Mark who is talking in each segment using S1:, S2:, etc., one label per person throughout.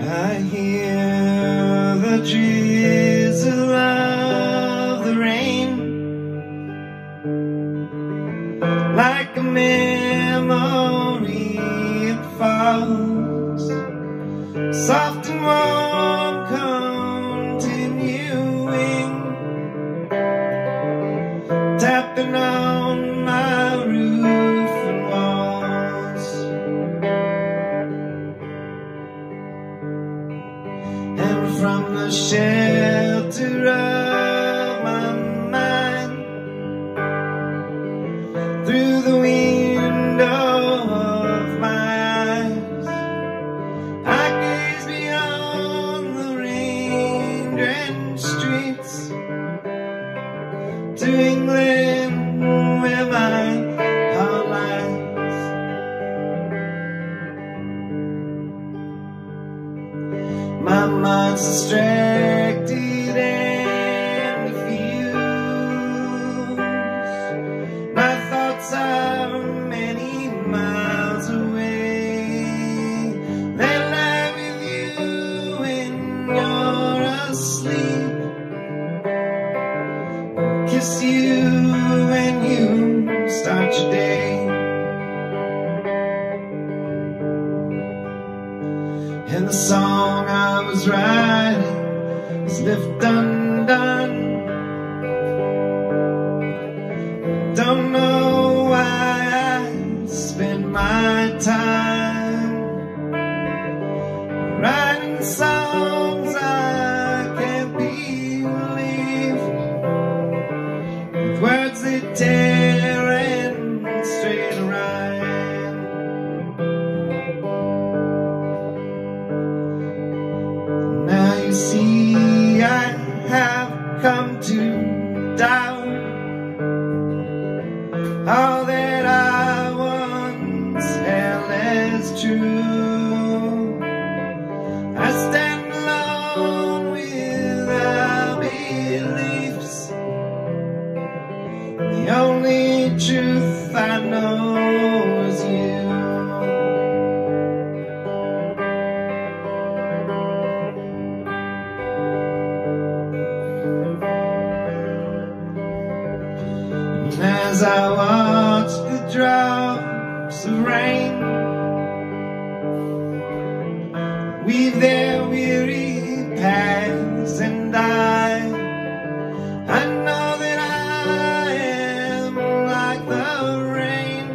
S1: I hear the drizzle of the rain. Like a memory it falls soft and warm shelter of my mind. Through the window of my eyes I gaze beyond the rain-drenched streets. To England where my heart lies. My mind's distracted You when you start your day. And the song I was writing is left undone. Don't know why I spend my time writing songs see I have come to doubt all that I once held as true. I stand alone without beliefs. The only truth I know is you. As I watch the drops of rain weave their weary paths and I, I know that I am like the rain,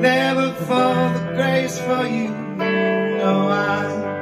S1: but for the grace for you, know I.